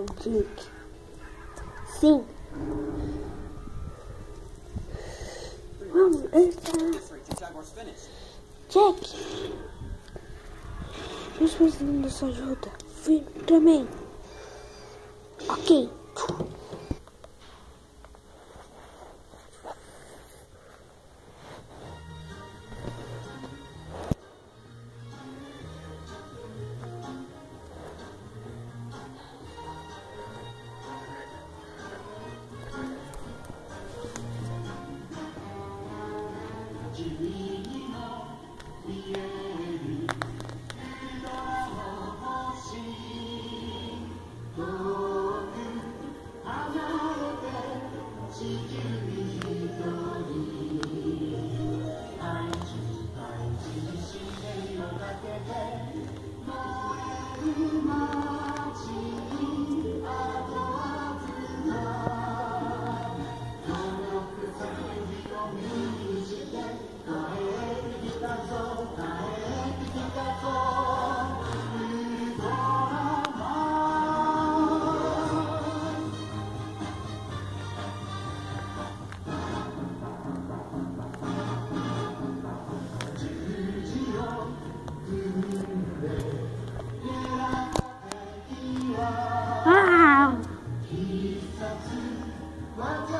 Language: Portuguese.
o Dick. Sim. Vamos é entrar. Jack. Nós precisamos da sua ajuda. Vem também. Ok. you, my Love